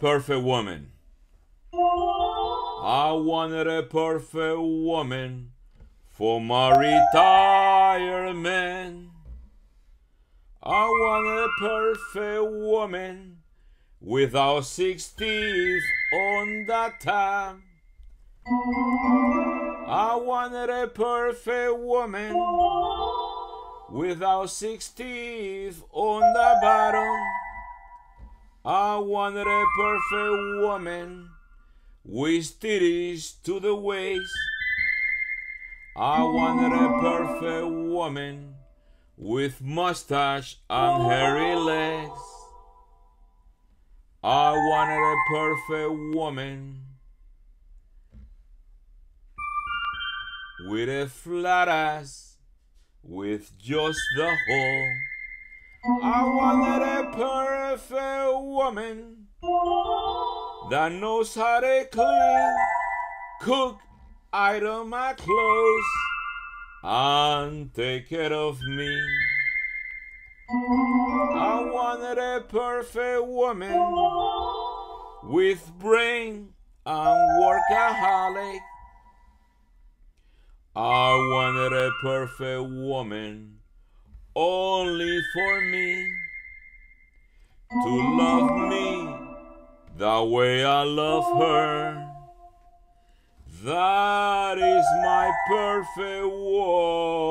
perfect woman. I wanted a perfect woman for my retirement. I wanted a perfect woman without six teeth on that time. I wanted a perfect woman without six teeth on the bottom. I wanted a perfect woman with titties to the waist. I wanted a perfect woman with mustache and hairy legs. I wanted a perfect woman with a flat ass with just the hole. I wanted a perfect woman that knows how to clean, cook, iron my clothes, and take care of me. I wanted a perfect woman with brain and workaholic. I wanted a perfect woman only for me to love me the way I love her. That is my perfect woman.